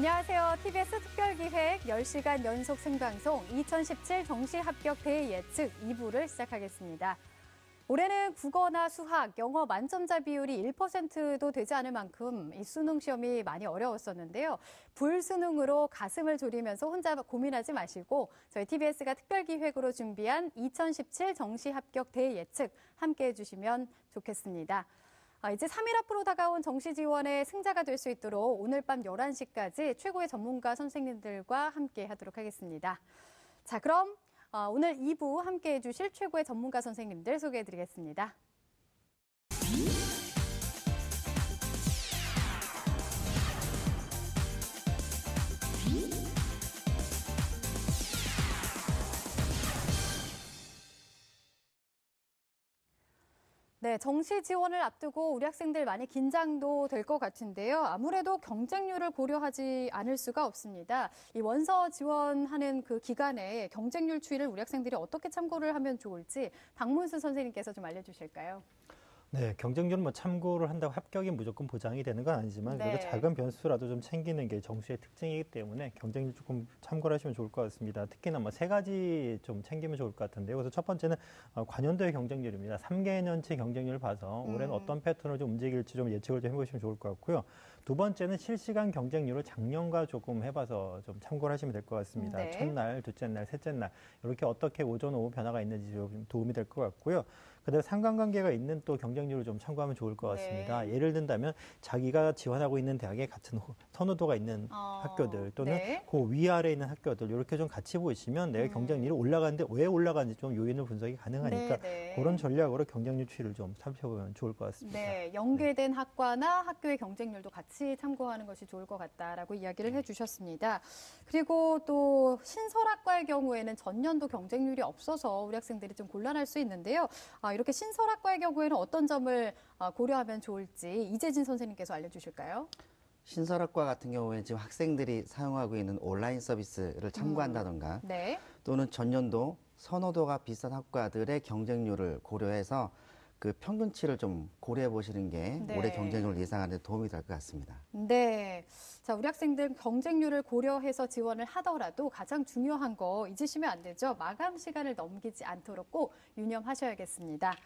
안녕하세요. TBS 특별기획 10시간 연속 생방송 2017 정시 합격 대회 예측 2부를 시작하겠습니다. 올해는 국어나 수학, 영어 만점자 비율이 1%도 되지 않을 만큼 이 수능 시험이 많이 어려웠었는데요. 불수능으로 가슴을 졸이면서 혼자 고민하지 마시고 저희 TBS가 특별 기획으로 준비한 2017 정시 합격 대회 예측 함께 해주시면 좋겠습니다. 아, 이제 3일 앞으로 다가온 정시 지원의 승자가 될 수 있도록 오늘 밤 11시까지 최고의 전문가 선생님들과 함께 하도록 하겠습니다. 자, 그럼 어, 오늘 2부 함께 해주실 최고의 전문가 선생님들 소개해드리겠습니다. 네, 정시 지원을 앞두고 우리 학생들 많이 긴장도 될 것 같은데요. 아무래도 경쟁률을 고려하지 않을 수가 없습니다. 이 원서 지원하는 그 기간에 경쟁률 추이를 우리 학생들이 어떻게 참고를 하면 좋을지 박문수 선생님께서 좀 알려주실까요? 네, 경쟁률은 뭐 참고를 한다고 합격이 무조건 보장이 되는 건 아니지만 네. 그래도 작은 변수라도 좀 챙기는 게 정시의 특징이기 때문에 경쟁률 조금 참고를 하시면 좋을 것 같습니다. 특히나 뭐 세 가지 좀 챙기면 좋을 것 같은데요. 그래서 첫 번째는 어, 관연도의 경쟁률입니다. 3개년치 경쟁률을 봐서 올해는 음. 어떤 패턴으로 좀 움직일지 좀 예측을 좀 해보시면 좋을 것 같고요. 두 번째는 실시간 경쟁률을 작년과 조금 해봐서 좀 참고를 하시면 될 것 같습니다. 네. 첫날, 둘째 날, 셋째 날 이렇게 어떻게 오전 오후 변화가 있는지 좀 도움이 될 것 같고요. 그다음에 상관관계가 있는 또 경쟁률을 좀 참고하면 좋을 것 같습니다. 네. 예를 든다면 자기가 지원하고 있는 대학에 같은 선호도가 있는 어, 학교들 또는 네. 그 위아래에 있는 학교들 이렇게 좀 같이 보시면 내 음. 경쟁률이 올라가는데 왜 올라가는지 좀 요인을 분석이 가능하니까 네, 네. 그런 전략으로 경쟁률 추이를 좀 살펴보면 좋을 것 같습니다. 네, 연계된 학과나 학교의 경쟁률도 같이 참고하는 것이 좋을 것 같다라고 이야기를 해주셨습니다. 그리고 또 신설학과의 경우에는 전년도 경쟁률이 없어서 우리 학생들이 좀 곤란할 수 있는데요. 아, 이렇게 신설학과의 경우에는 어떤 점을 아, 고려하면 좋을지 이재진 선생님께서 알려주실까요? 신설학과 같은 경우에는 지금 학생들이 사용하고 있는 온라인 서비스를 참고한다던가 음, 네. 또는 전년도 선호도가 비싼 학과들의 경쟁률을 고려해서 그 평균치를 좀 고려해 보시는 게 네. 올해 경쟁률을 예상하는 데 도움이 될 것 같습니다. 네. 자, 우리 학생들 경쟁률을 고려해서 지원을 하더라도 가장 중요한 거 잊으시면 안 되죠. 마감 시간을 넘기지 않도록 꼭 유념하셔야겠습니다.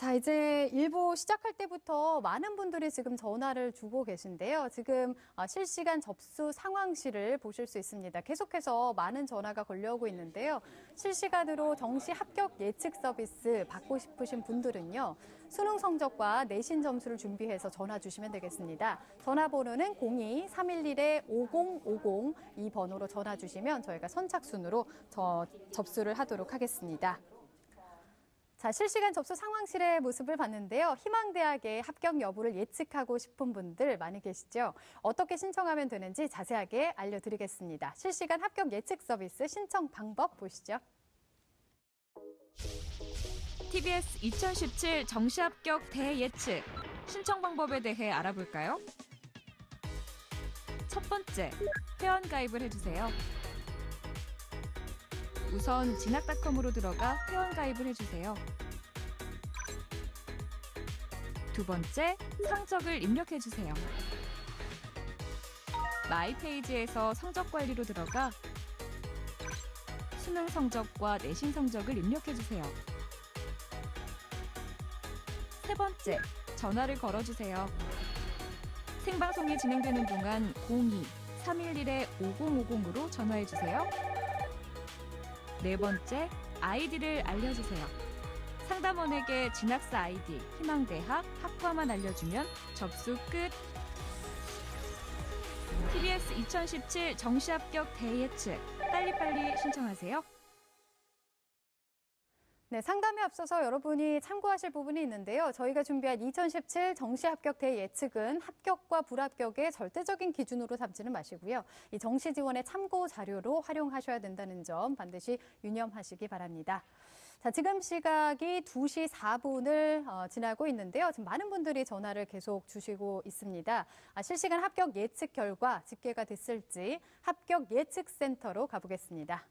자, 이제 일부 시작할 때부터 많은 분들이 지금 전화를 주고 계신데요. 지금 어, 실시간 접수 상황실을 보실 수 있습니다. 계속해서 많은 전화가 걸려오고 있는데요. 실시간으로 정시 합격 예측 서비스 받고 싶으신 분들은요. 수능 성적과 내신 점수를 준비해서 전화 주시면 되겠습니다. 전화번호는 02-311-5050 이 번호로 전화 주시면 저희가 선착순으로 저 접수를 하도록 하겠습니다. 자, 실시간 접수 상황실의 모습을 봤는데요. 희망대학의 합격 여부를 예측하고 싶은 분들 많이 계시죠? 어떻게 신청하면 되는지 자세하게 알려드리겠습니다. 실시간 합격 예측 서비스 신청 방법 보시죠. TBS 2017 정시 합격 대예측 신청 방법에 대해 알아볼까요? 첫 번째, 회원 가입을 해주세요. 우선 진학닷컴으로 들어가 회원 가입을 해주세요. 두 번째, 성적을 입력해주세요. my page에서 성적 관리로 들어가 수능 성적과 내신 성적을 입력해주세요. 세 번째, 전화를 걸어주세요. 생방송이 진행되는 동안 02-311-5050으로 전화해주세요. 네 번째, 아이디를 알려주세요. 상담원에게 진학사 아이디, 희망대학, 학과만 알려주면 접수 끝. TBS 2017 정시 합격 대예측 빨리빨리 신청하세요. 네, 상담에 앞서서 여러분이 참고하실 부분이 있는데요. 저희가 준비한 2017 정시 합격 대 예측은 합격과 불합격의 절대적인 기준으로 삼지는 마시고요. 이 정시 지원의 참고 자료로 활용하셔야 된다는 점 반드시 유념하시기 바랍니다. 자, 지금 시각이 2시 4분을 어, 지나고 있는데요. 지금 많은 분들이 전화를 계속 주시고 있습니다. 아, 실시간 합격 예측 결과 집계가 됐을지 합격 예측 센터로 가보겠습니다.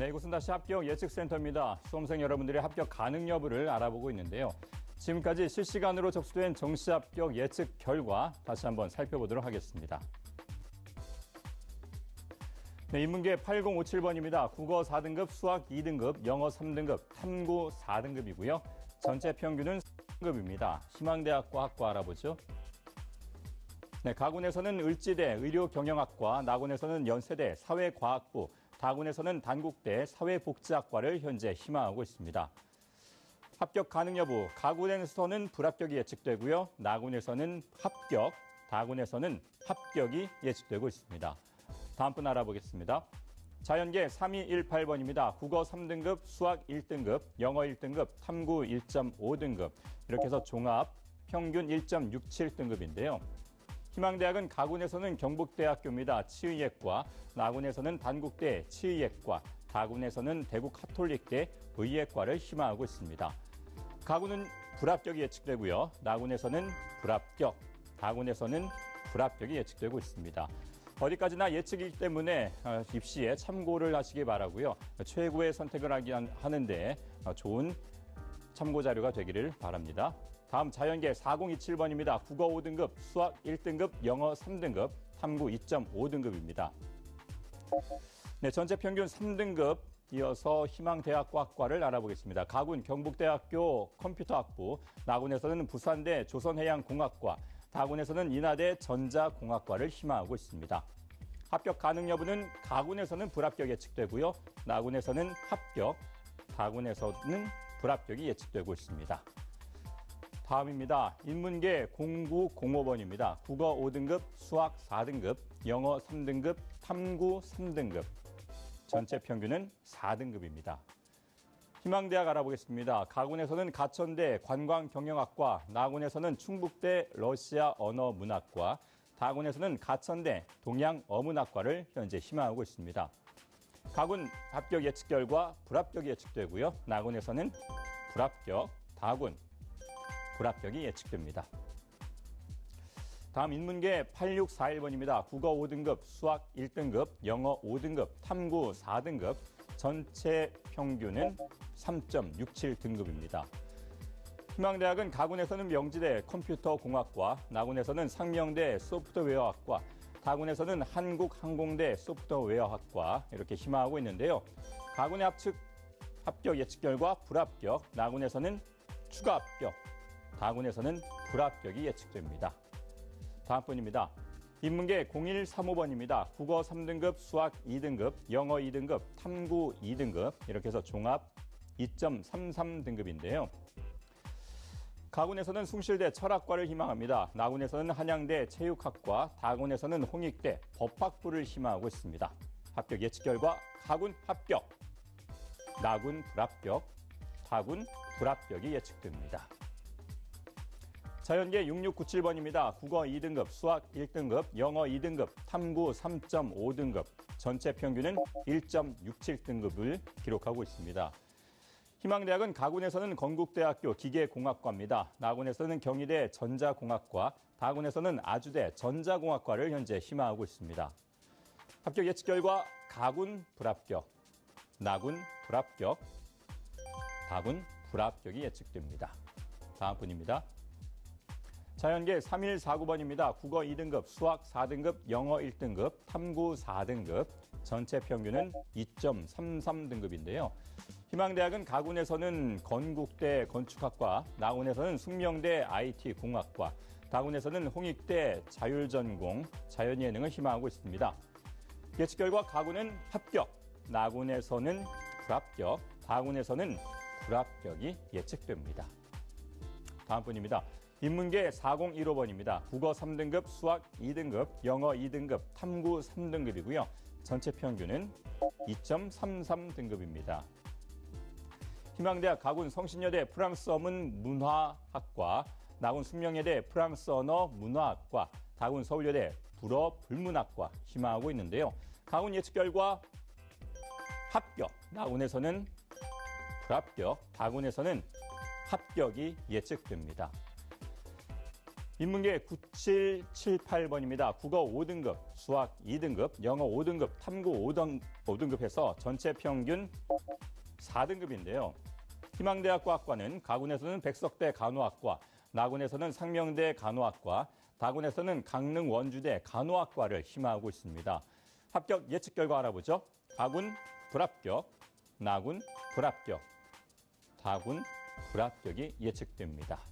네, 이곳은 다시 합격 예측센터입니다. 수험생 여러분들의 합격 가능 여부를 알아보고 있는데요. 지금까지 실시간으로 접수된 정시 합격 예측 결과 다시 한번 살펴보도록 하겠습니다. 네, 인문계 8057번입니다. 국어 4등급, 수학 2등급, 영어 3등급, 탐구 4등급이고요. 전체 평균은 3등급입니다. 희망대학과 학과 알아보죠. 네, 가군에서는 을지대 의료경영학과, 나군에서는 연세대 사회과학부, 다군에서는 단국대 사회복지학과를 현재 희망하고 있습니다. 합격 가능 여부, 가군에서는 불합격이 예측되고요. 나군에서는 합격, 다군에서는 합격이 예측되고 있습니다. 다음 분 알아보겠습니다. 자연계 3218번입니다. 국어 3등급, 수학 1등급, 영어 1등급, 탐구 1.5등급. 이렇게 해서 종합 평균 1.67등급인데요. 희망대학은 가군에서는 경북대학교입니다. 치의학과, 나군에서는 단국대 치의학과, 다군에서는 대구 카톨릭대 의예과를 희망하고 있습니다. 가군은 불합격이 예측되고요. 나군에서는 불합격, 다군에서는 불합격이 예측되고 있습니다. 어디까지나 예측이기 때문에 어, 입시에 참고를 하시기 바라고요. 최고의 선택을 하는데 어, 좋은 참고 자료가 되기를 바랍니다. 다음 자연계 4027번입니다. 국어 5등급, 수학 1등급, 영어 3등급, 탐구 2.5등급입니다. 네, 전체 평균 3등급 이어서 희망대학과 학과를 알아보겠습니다. 가군 경북대학교 컴퓨터학부, 나군에서는 부산대 조선해양공학과, 다군에서는 인하대 전자공학과를 희망하고 있습니다. 합격 가능 여부는 가군에서는 불합격 예측되고요. 나군에서는 합격, 다군에서는 불합격이 예측되고 있습니다. 다음입니다. 인문계 0905번입니다. 국어 5등급, 수학 4등급, 영어 3등급, 탐구 3등급. 전체 평균은 4등급입니다. 희망대학 알아보겠습니다. 가군에서는 가천대 관광경영학과, 나군에서는 충북대 러시아 언어문학과, 다군에서는 가천대 동양어문학과를 현재 희망하고 있습니다. 가군 합격 예측 결과 불합격이 예측되고요. 나군에서는 불합격, 다군 불합격이 예측됩니다. 다음 인문계 8641번입니다. 국어 5등급, 수학 1등급, 영어 5등급, 탐구 4등급, 전체 평균은 3.67등급입니다. 희망대학은 가군에서는 명지대 컴퓨터공학과, 나군에서는 상명대 소프트웨어학과, 다군에서는 한국항공대 소프트웨어학과 이렇게 희망하고 있는데요. 가군의 합측 합격 예측 결과 불합격, 나군에서는 추가 합격, 다군에서는 불합격이 예측됩니다. 다음 분입니다. 인문계 0135번입니다. 국어 3등급, 수학 2등급, 영어 2등급, 탐구 2등급 이렇게 해서 종합 2.33등급인데요. 가군에서는 숭실대 철학과를 희망합니다. 나군에서는 한양대 체육학과, 다군에서는 홍익대 법학부를 희망하고 있습니다. 합격 예측 결과 가군 합격, 나군 불합격, 다군 불합격이 예측됩니다. 자연계 6697번입니다. 국어 2등급, 수학 1등급, 영어 2등급, 탐구 3.5등급, 전체 평균은 1.67등급을 기록하고 있습니다. 희망대학은 가군에서는 건국대학교 기계공학과입니다. 나군에서는 경희대 전자공학과, 다군에서는 아주대 전자공학과를 현재 희망하고 있습니다. 합격 예측 결과 가군 불합격, 나군 불합격, 다군 불합격이 예측됩니다. 다음 분입니다. 자연계 3149번입니다. 국어 2등급, 수학 4등급, 영어 1등급, 탐구 4등급, 전체 평균은 2.33등급인데요. 희망대학은 가군에서는 건국대 건축학과, 나군에서는 숙명대 IT공학과, 다군에서는 홍익대 자율전공, 자연예능을 희망하고 있습니다. 예측 결과 가군은 합격, 나군에서는 불합격, 다군에서는 불합격이 예측됩니다. 다음 분입니다. 인문계 4015번입니다. 국어 3등급, 수학 2등급, 영어 2등급, 탐구 3등급이고요. 전체 평균은 2.33등급입니다. 희망대학 가군 성신여대 프랑스 어문 문화학과, 나군 숙명여대 프랑스 언어 문화학과, 다군 서울여대 불어 불문학과 희망하고 있는데요. 가군 예측 결과 합격, 나군에서는 불합격, 다군에서는 합격이 예측됩니다. 인문계 9778번입니다. 국어 5등급, 수학 2등급, 영어 5등급, 탐구 5등, 5등급해서 전체 평균 4등급인데요. 희망대학 과 학과는 가군에서는 백석대 간호학과, 나군에서는 상명대 간호학과, 다군에서는 강릉 원주대 간호학과를 희망하고 있습니다. 합격 예측 결과 알아보죠. 가군 불합격, 나군 불합격, 다군 불합격이 예측됩니다.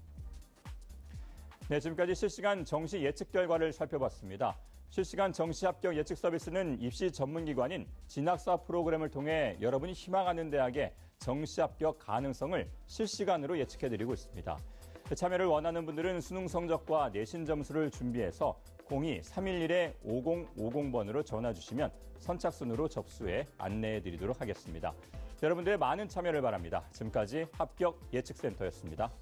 네, 지금까지 실시간 정시 예측 결과를 살펴봤습니다. 실시간 정시 합격 예측 서비스는 입시 전문 기관인 진학사 프로그램을 통해 여러분이 희망하는 대학의 정시 합격 가능성을 실시간으로 예측해 드리고 있습니다. 참여를 원하는 분들은 수능 성적과 내신 점수를 준비해서 02-311-5050번으로 전화 주시면 선착순으로 접수해 안내해 드리도록 하겠습니다. 여러분들의 많은 참여를 바랍니다. 지금까지 합격 예측센터였습니다.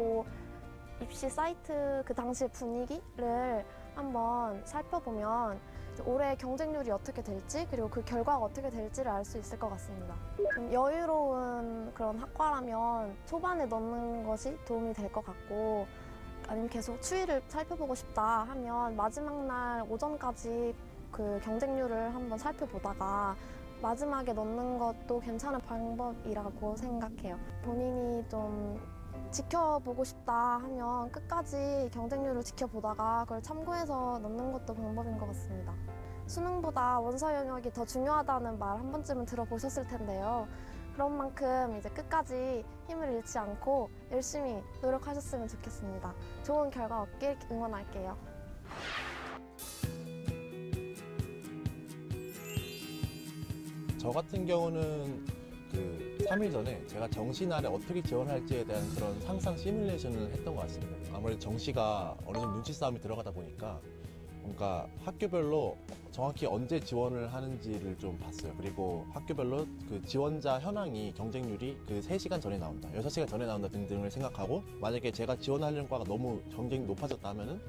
그리고 입시 사이트 그 당시 분위기를 한번 살펴보면 올해 경쟁률이 어떻게 될지 그리고 그 결과가 어떻게 될지를 알 수 있을 것 같습니다. 좀 여유로운 그런 학과라면 초반에 넣는 것이 도움이 될 것 같고 아니면 계속 추이를 살펴보고 싶다 하면 마지막 날 오전까지 그 경쟁률을 한번 살펴보다가 마지막에 넣는 것도 괜찮은 방법이라고 생각해요. 본인이 좀 지켜보고 싶다 하면 끝까지 경쟁률을 지켜보다가 그걸 참고해서 넣는 것도 방법인 것 같습니다. 수능보다 원서 영역이 더 중요하다는 말 한 번쯤은 들어보셨을 텐데요. 그런 만큼 이제 끝까지 힘을 잃지 않고 열심히 노력하셨으면 좋겠습니다. 좋은 결과 얻길 응원할게요. 저 같은 경우는 그 3일 전에 제가 정시날에 어떻게 지원할지에 대한 그런 상상 시뮬레이션을 했던 것 같습니다. 아무래도 정시가 어느 정도 눈치 싸움이 들어가다 보니까 뭔가 학교별로 정확히 언제 지원을 하는지를 좀 봤어요. 그리고 학교별로 그 지원자 현황이 경쟁률이 그 3시간 전에 나온다, 6시간 전에 나온다 등등을 생각하고 만약에 제가 지원하려는 과가 너무 경쟁이 높아졌다면은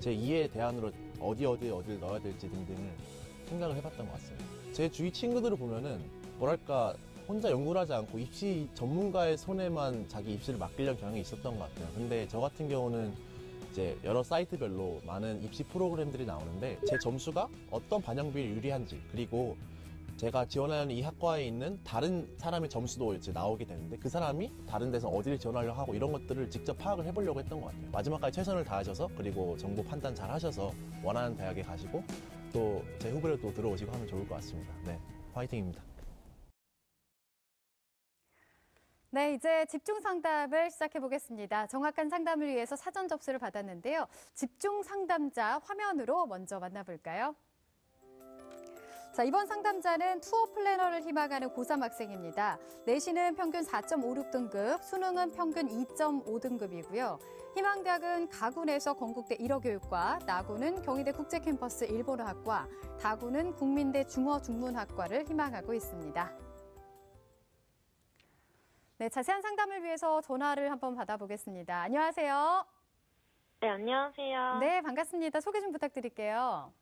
제 2의 대안으로 어디 어디 어디를 넣어야 될지 등등을 생각을 해봤던 것 같습니다. 제 주위 친구들을 보면은 뭐랄까 혼자 연구를 하지 않고 입시 전문가의 손에만 자기 입시를 맡기려는 경향이 있었던 것 같아요. 근데 저 같은 경우는 이제 여러 사이트별로 많은 입시 프로그램들이 나오는데 제 점수가 어떤 반영비에 유리한지 그리고 제가 지원하는 이 학과에 있는 다른 사람의 점수도 이제 나오게 되는데 그 사람이 다른 데서 어디를 지원하려고 하고 이런 것들을 직접 파악을 해보려고 했던 것 같아요. 마지막까지 최선을 다하셔서 그리고 정보 판단 잘 하셔서 원하는 대학에 가시고 또 제 후배를 또 들어오시고 하면 좋을 것 같습니다. 네, 화이팅입니다. 네, 이제 집중 상담을 시작해 보겠습니다. 정확한 상담을 위해서 사전 접수를 받았는데요. 집중 상담자 화면으로 먼저 만나볼까요? 자, 이번 상담자는 투어 플래너를 희망하는 고3 학생입니다. 내신은 평균 4.56등급, 수능은 평균 2.5등급이고요. 희망대학은 가군에서 건국대 1호 교육과, 나군은 경희대 국제캠퍼스 일본어학과, 다군은 국민대 중어중문학과를 희망하고 있습니다. 네, 자세한 상담을 위해서 전화를 한번 받아보겠습니다. 안녕하세요. 네, 안녕하세요. 네, 반갑습니다. 소개 좀 부탁드릴게요.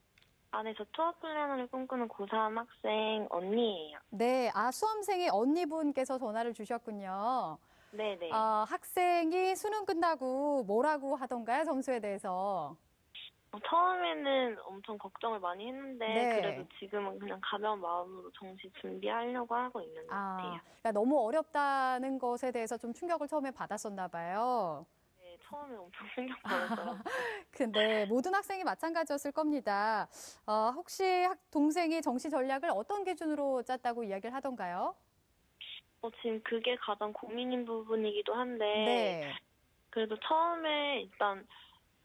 아, 네, 저 투어 플래너를 꿈꾸는 고3 학생 언니예요. 네, 아, 수험생의 언니분께서 전화를 주셨군요. 네네. 아, 학생이 수능 끝나고 뭐라고 하던가요, 점수에 대해서? 어, 처음에는 엄청 걱정을 많이 했는데 네. 그래도 지금은 그냥 가벼운 마음으로 정시 준비하려고 하고 있는 것 아, 같아요. 그러니까 너무 어렵다는 것에 대해서 좀 충격을 처음에 받았었나 봐요. 네, 처음에 엄청 충격 받았어요. 근데 모든 학생이 마찬가지였을 겁니다. 어, 혹시 학- 동생이 정시 전략을 어떤 기준으로 짰다고 이야기를 하던가요? 어, 지금 그게 가장 고민인 부분이기도 한데 네. 그래도 처음에 일단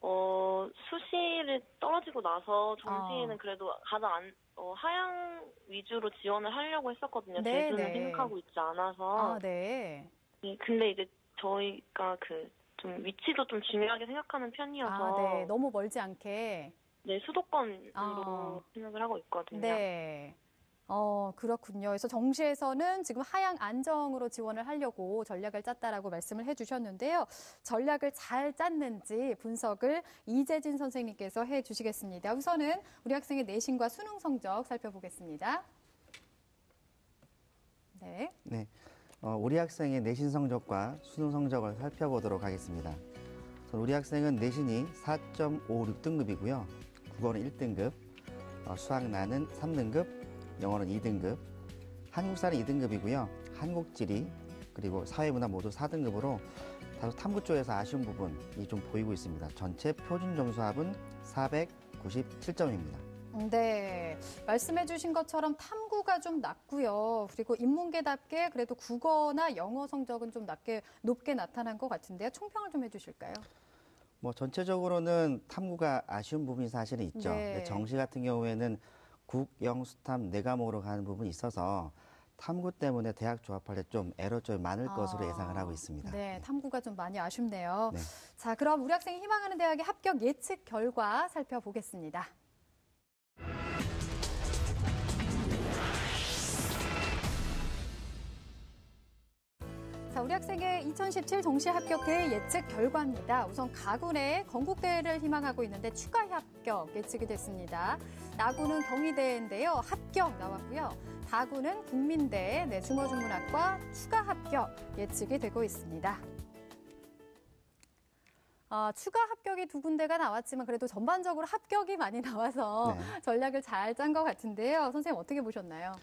어, 수시를 떨어지고 나서 정시에는 어. 그래도 가장 안, 어, 하향 위주로 지원을 하려고 했었거든요. 네, 재수는 네. 생각하고 있지 않아서. 아, 네. 네, 근데 이제 저희가 그 좀 위치도 좀 중요하게 생각하는 편이어서 아, 네. 너무 멀지 않게. 네, 수도권으로 아. 생각을 하고 있거든요. 네. 어, 그렇군요. 그래서 정시에서는 지금 하향 안정으로 지원을 하려고 전략을 짰다라고 말씀을 해주셨는데요. 전략을 잘 짰는지 분석을 이재진 선생님께서 해주시겠습니다. 우선은 우리 학생의 내신과 수능 성적 살펴보겠습니다. 네. 네. 어, 우리 학생의 내신 성적과 수능 성적을 살펴보도록 하겠습니다. 우리 학생은 내신이 4.56등급이고요. 국어는 1등급, 어, 수학 나는 3등급, 영어는 2등급, 한국사는 2등급이고요. 한국지리 그리고 사회문화 모두 4등급으로 다소 탐구 쪽에서 아쉬운 부분이 좀 보이고 있습니다. 전체 표준 점수 합은 497점입니다. 네, 말씀해 주신 것처럼 탐구가 좀 낮고요. 그리고 인문계답게 그래도 국어나 영어 성적은 좀 낮게 높게 나타난 것 같은데요. 총평을 좀 해주실까요? 뭐 전체적으로는 탐구가 아쉬운 부분이 사실은 있죠. 네. 정시 같은 경우에는 국, 영, 수탐 네 과목으로 가는 부분이 있어서 탐구 때문에 대학 졸업할 때좀 에러점이 많을 아, 것으로 예상을 하고 있습니다. 네, 탐구가 좀 많이 아쉽네요. 네. 자, 그럼 우리 학생이 희망하는 대학의 합격 예측 결과 살펴보겠습니다. 자, 우리 학생의 2017 정시 합격 대회 예측 결과입니다. 우선 가군의 건국대회를 희망하고 있는데 추가 합격 예측이 됐습니다. 나군은 경희대인데요. 합격 나왔고요. 다군은 국민대, 네, 중어중문학과 추가 합격 예측이 되고 있습니다. 어, 추가 합격이 두 군데가 나왔지만 그래도 전반적으로 합격이 많이 나와서 네. 전략을 잘 짠 것 같은데요. 선생님 어떻게 보셨나요?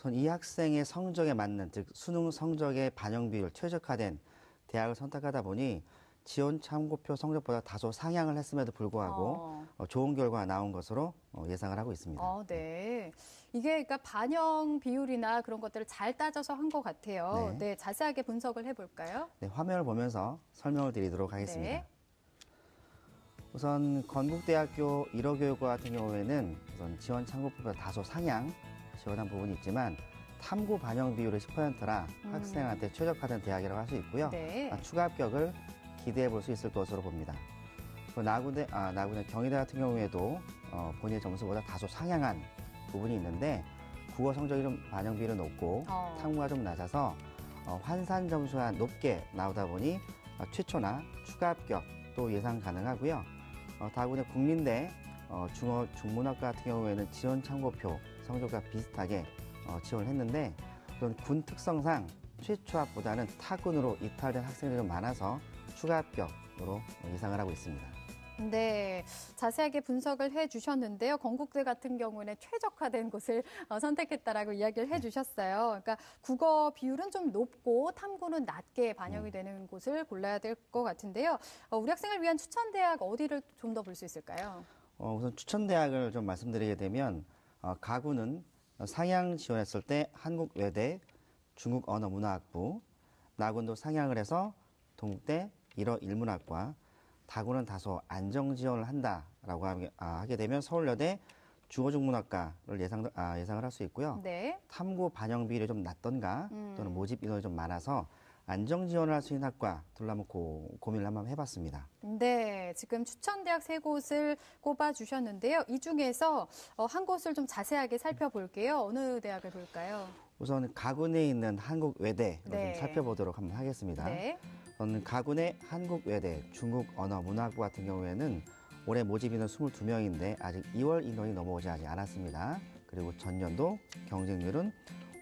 우선 이 학생의 성적에 맞는 즉 수능 성적의 반영 비율 최적화된 대학을 선택하다 보니 지원 참고표 성적보다 다소 상향을 했음에도 불구하고 어. 어, 좋은 결과가 나온 것으로 어, 예상을 하고 있습니다. 어, 네. 이게 그러니까 반영 비율이나 그런 것들을 잘 따져서 한 것 같아요. 네. 네. 자세하게 분석을 해볼까요? 네, 화면을 보면서 설명을 드리도록 하겠습니다. 네. 우선 건국대학교 1호 교육과 같은 경우에는 우선 지원 참고표보다 다소 상향 지원한 부분이 있지만 탐구 반영 비율이 10%라 음. 학생한테 최적화된 대학이라고 할 수 있고요. 네. 아, 추가 합격을 기대해 볼 수 있을 것으로 봅니다. 나군대, 아, 나군의 경희대 같은 경우에도 어, 본인의 점수보다 다소 상향한 부분이 있는데 국어 성적이 좀 반영 비율은 높고 어. 탐구가 좀 낮아서 어, 환산 점수가 높게 나오다 보니 어, 최초나 추가 합격도 예상 가능하고요. 어, 다군의 국민대 어, 중어 중문학과 같은 경우에는 지원 참고표 성적과 비슷하게 어, 지원을 했는데 그런 군 특성상 최초합보다는 타군으로 이탈된 학생들이 좀 많아서 추가 합격으로 예상을 하고 있습니다. 네, 자세하게 분석을 해 주셨는데요. 건국대 같은 경우는 최적화된 곳을 어, 선택했다라고 이야기를 해 주셨어요. 그러니까 국어 비율은 좀 높고 탐구는 낮게 반영이 음. 되는 곳을 골라야 될 것 같은데요. 어, 우리 학생을 위한 추천 대학 어디를 좀 더 볼 수 있을까요? 어, 우선 추천 대학을 좀 말씀드리게 되면 어, 가구는 상향 지원했을 때 한국외대 중국 언어문화학부, 나군도 상향을 해서 동국대 일어 일문학과, 다군은 다소 안정 지원을 한다라고 아, 하게 되면 서울여대 중어중문학과를 예상, 아, 예상을 할 수 있고요. 네. 탐구 반영 비율이 좀 낮던가 음. 또는 모집 인원이 좀 많아서 안정 지원을 할 수 있는 학과 둘러 한번 고, 고민을 한번 해봤습니다. 네, 지금 추천 대학 세 곳을 꼽아 주셨는데요. 이 중에서 어, 한 곳을 좀 자세하게 살펴볼게요. 어느 대학을 볼까요? 우선 가군에 있는 한국외대를 네. 좀 살펴보도록 한번 하겠습니다. 네. 저는 가군의 한국외대 중국 언어 문화학부 같은 경우에는 올해 모집 인원 22명인데 아직 2월 인원이 넘어오지 않았습니다. 그리고 전년도 경쟁률은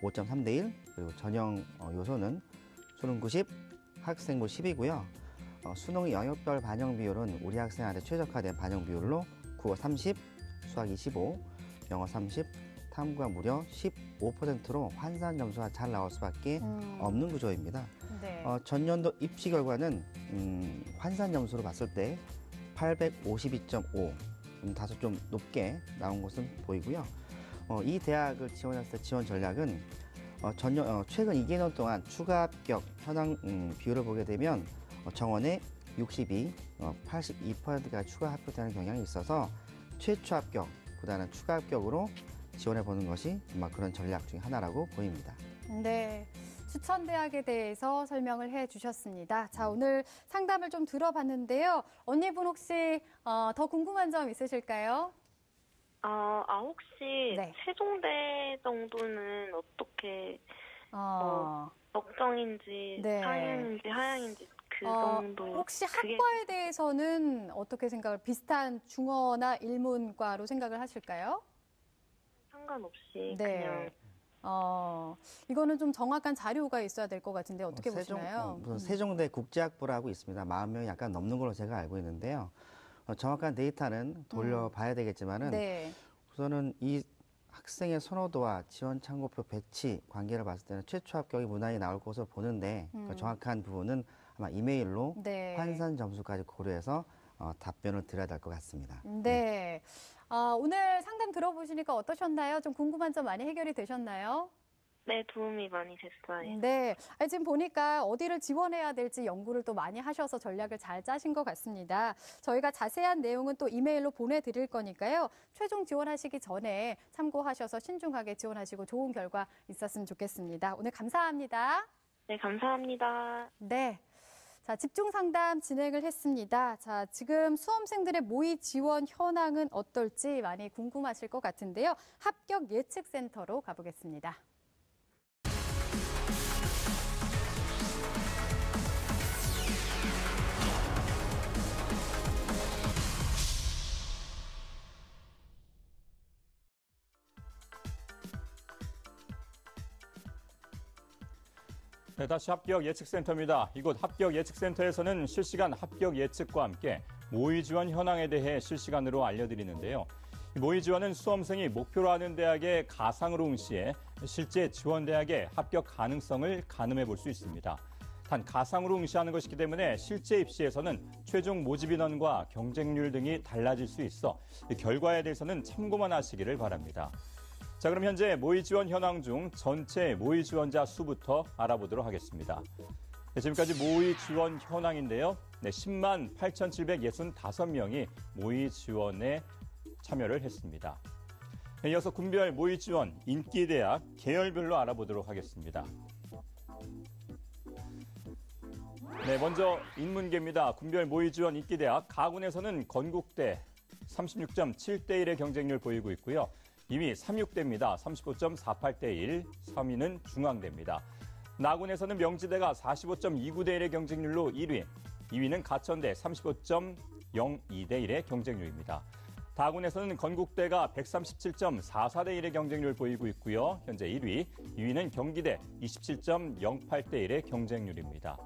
5.3 대 1, 그리고 전형 어, 요소는 수능 90, 학생부 10이고요. 어, 수능 영역별 반영 비율은 우리 학생한테 최적화된 반영 비율로 국어 30, 수학 25, 영어 30, 탐구가 무려 15%로 환산 점수가 잘 나올 수밖에 음. 없는 구조입니다. 네. 어, 전년도 입시 결과는 음, 환산 점수로 봤을 때 852.5, 음, 다소 좀 높게 나온 것은 보이고요. 어, 이 대학을 지원했을 때 지원 전략은 어, 전년, 어, 최근 2개년 동안 추가 합격 현황 음, 비율을 보게 되면 어, 정원의 62, 어, 82%가 추가 합격되는 경향이 있어서 최초 합격보다는 추가 합격으로 지원해 보는 것이 정말 그런 전략 중에 하나라고 보입니다. 네. 추천 대학에 대해서 설명을 해 주셨습니다. 자, 오늘 상담을 좀 들어봤는데요. 언니분 혹시 어, 더 궁금한 점 있으실까요? 아, 아 혹시 네. 세종대 정도는 어떻게 어, 역정인지 네. 상향인지 하향인지 그 어, 정도 혹시 그게 학과에 대해서는 어떻게 생각을 비슷한 중어나 일문과로 생각을 하실까요? 상관없이 네. 그냥 어, 이거는 좀 정확한 자료가 있어야 될 것 같은데 어떻게 세종, 보시나요? 어, 무슨 음. 세종대 국제학부라고 있습니다. 40명이 약간 넘는 걸로 제가 알고 있는데요. 어, 정확한 데이터는 돌려봐야 되겠지만은 네. 우선은 이 학생의 선호도와 지원 창고표 배치 관계를 봤을 때는 최초 합격이 무난히 나올 것으로 보는데 그 음. 정확한 부분은 아마 이메일로 네. 환산 점수까지 고려해서 어, 답변을 드려야 될 것 같습니다. 네. 아, 오늘 상담 들어보시니까 어떠셨나요? 좀 궁금한 점 많이 해결이 되셨나요? 네 도움이 많이 됐어요. 네. 아니, 지금 보니까 어디를 지원해야 될지 연구를 또 많이 하셔서 전략을 잘 짜신 것 같습니다. 저희가 자세한 내용은 또 이메일로 보내드릴 거니까요. 최종 지원하시기 전에 참고하셔서 신중하게 지원하시고 좋은 결과 있었으면 좋겠습니다. 오늘 감사합니다. 네 감사합니다. 네. 자, 집중 상담 진행을 했습니다. 자, 지금 수험생들의 모의 지원 현황은 어떨지 많이 궁금하실 것 같은데요. 합격 예측 센터로 가보겠습니다. 네, 다시 합격 예측센터입니다. 이곳 합격 예측센터에서는 실시간 합격 예측과 함께 모의 지원 현황에 대해 실시간으로 알려드리는데요. 이 모의 지원은 수험생이 목표로 하는 대학에 가상으로 응시해 실제 지원 대학의 합격 가능성을 가늠해 볼 수 있습니다. 단 가상으로 응시하는 것이기 때문에 실제 입시에서는 최종 모집 인원과 경쟁률 등이 달라질 수 있어 이 결과에 대해서는 참고만 하시기를 바랍니다. 자, 그럼 현재 모의 지원 현황 중 전체 모의 지원자 수부터 알아보도록 하겠습니다. 네, 지금까지 모의 지원 현황인데요. 네, 10만 8,765명이 모의 지원에 참여를 했습니다. 네, 이어서 군별 모의 지원 인기 대학 계열별로 알아보도록 하겠습니다. 네, 먼저 인문계입니다. 군별 모의 지원 인기 대학 가군에서는 건국대 36.7대 1의 경쟁률 보이고 있고요. 2위 삼육대입니다. 35.48대 1. 3위는 중앙대입니다. 나군에서는 명지대가 45.29대 1의 경쟁률로 1위. 2위는 가천대 35.02대 1의 경쟁률입니다. 다군에서는 건국대가 137.44대 1의 경쟁률 보이고 있고요. 현재 1위. 2위는 경기대 27.08대 1의 경쟁률입니다.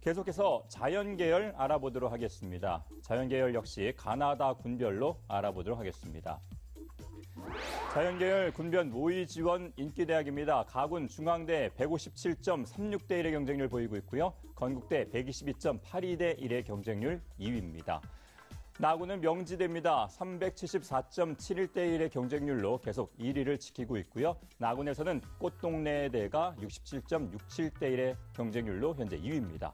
계속해서 자연계열 알아보도록 하겠습니다. 자연계열 역시 가나다 군별로 알아보도록 하겠습니다. 자연계열 군변 모의 지원 인기 대학입니다. 가군 중앙대 157.36대 1의 경쟁률 보이고 있고요. 건국대 122.82대 1의 경쟁률 2위입니다. 나군은 명지대입니다. 374.71대 1의 경쟁률로 계속 1위를 지키고 있고요. 나군에서는 꽃동네대가 67.67대 1의 경쟁률로 현재 2위입니다.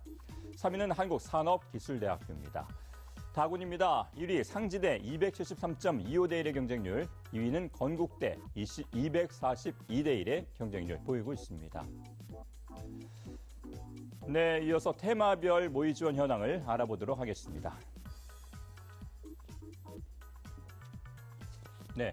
3위는 한국산업기술대학교입니다. 다군입니다. 1위 상지대 273.25대 1의 경쟁률, 2위는 건국대 242대 1의 경쟁률 보이고 있습니다. 네, 이어서 테마별 모의 지원 현황을 알아보도록 하겠습니다. 네.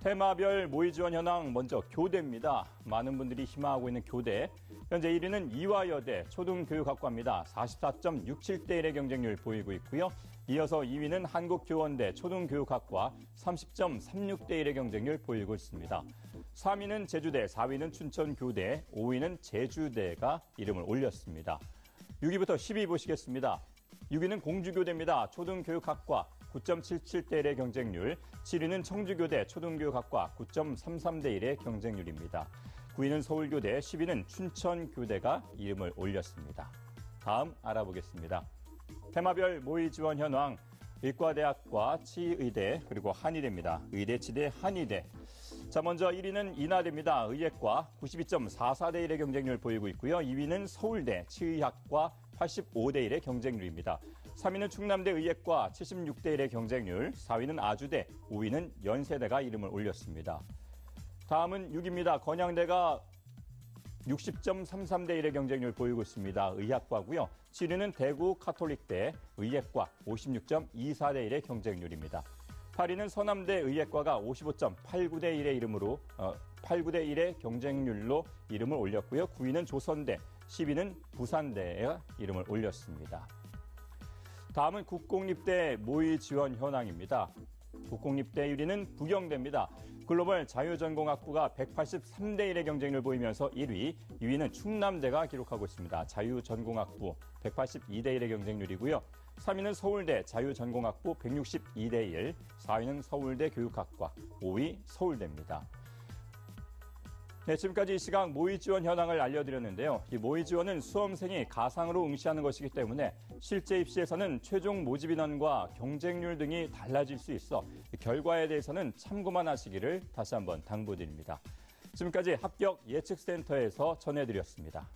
테마별 모의 지원 현황 먼저 교대입니다. 많은 분들이 희망하고 있는 교대. 현재 1위는 이화여대 초등교육학과입니다. 44.67대 1의 경쟁률 보이고 있고요. 이어서 2위는 한국교원대 초등교육학과 30.36대 1의 경쟁률 보이고 있습니다. 3위는 제주대, 4위는 춘천교대, 5위는 제주대가 이름을 올렸습니다. 6위부터 10위 보시겠습니다. 6위는 공주교대입니다. 초등교육학과 9.77대 1의 경쟁률, 7위는 청주교대 초등교육학과 9.33대 1의 경쟁률입니다. 9위는 서울교대, 10위는 춘천교대가 이름을 올렸습니다. 다음 알아보겠습니다. 테마별 모의 지원 현황, 의과대학과 치의대 그리고 한의대입니다. 의대, 치대, 한의대. 자, 먼저 1위는 인하대입니다. 의예과 92.44대 1의 경쟁률 보이고 있고요. 2위는 서울대 치의학과 85대 1의 경쟁률입니다. 3위는 충남대 의예과 76대 1의 경쟁률, 4위는 아주대, 5위는 연세대가 이름을 올렸습니다. 다음은 6위입니다. 건양대가 60.33대 1의 경쟁률 보이고 있습니다. 의학과고요. 7위는 대구 카톨릭대 의예과 56.24대 1의 경쟁률입니다. 8위는 서남대 의예과가 55.89대 1의 이름으로 어, 89대 1의 경쟁률로 이름을 올렸고요. 9위는 조선대, 10위는 부산대가 이름을 올렸습니다. 다음은 국공립대 모의 지원 현황입니다. 국공립대 1위는 부경대입니다. 글로벌 자유전공학부가 183대 1의 경쟁률을 보이면서 1위, 2위는 충남대가 기록하고 있습니다. 자유전공학부 182대 1의 경쟁률이고요. 3위는 서울대 자유전공학부 162대 1, 4위는 서울대 교육학과, 5위 서울대입니다. 네, 지금까지 이 시각 모의 지원 현황을 알려드렸는데요. 이 모의 지원은 수험생이 가상으로 응시하는 것이기 때문에 실제 입시에서는 최종 모집 인원과 경쟁률 등이 달라질 수 있어 결과에 대해서는 참고만 하시기를 다시 한번 당부드립니다. 지금까지 합격 예측센터에서 전해드렸습니다.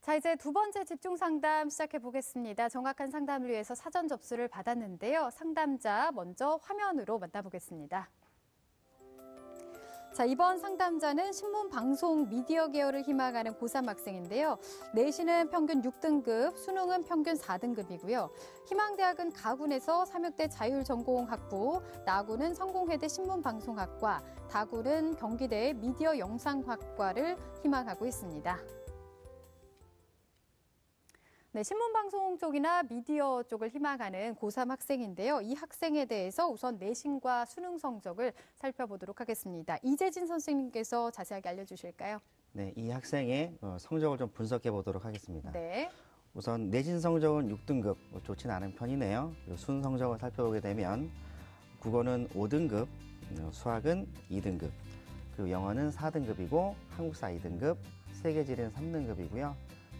자, 이제 두 번째 집중 상담 시작해 보겠습니다. 정확한 상담을 위해서 사전 접수를 받았는데요. 상담자 먼저 화면으로 만나보겠습니다. 자, 이번 상담자는 신문, 방송, 미디어 계열을 희망하는 고3 학생인데요. 내신은 평균 6등급, 수능은 평균 4등급이고요. 희망대학은 가군에서 삼육대 자율전공학부, 나군은 성공회대 신문방송학과, 다군은 경기대 미디어 영상학과를 희망하고 있습니다. 네, 신문방송 쪽이나 미디어 쪽을 희망하는 고3 학생인데요. 이 학생에 대해서 우선 내신과 수능 성적을 살펴보도록 하겠습니다. 이재진 선생님께서 자세하게 알려주실까요? 네, 이 학생의 어, 성적을 좀 분석해 보도록 하겠습니다. 네. 우선 내신 성적은 6등급, 뭐 좋진 않은 편이네요. 수능 성적을 살펴보게 되면 국어는 5등급, 어, 수학은 2등급, 그리고 영어는 4등급이고 한국사 2등급, 세계지리는 3등급이고요.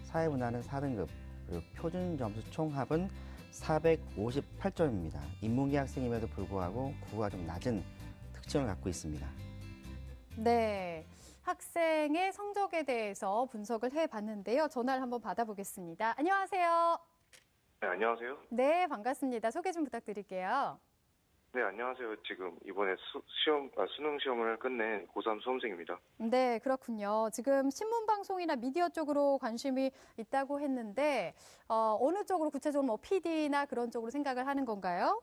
사회문화는 4등급, 그리고 표준 점수 총합은 458점입니다. 인문계 학생임에도 불구하고 국어가 좀 낮은 특징을 갖고 있습니다. 네. 학생의 성적에 대해서 분석을 해봤는데요. 전화를 한번 받아보겠습니다. 안녕하세요. 네, 안녕하세요. 네, 반갑습니다. 소개 좀 부탁드릴게요. 네, 안녕하세요. 지금 이번에 수, 시험, 아, 수능 시험을 끝낸 고3 수험생입니다. 네, 그렇군요. 지금 신문방송이나 미디어 쪽으로 관심이 있다고 했는데, 어, 어느 쪽으로 구체적으로 뭐 PD나 그런 쪽으로 생각을 하는 건가요?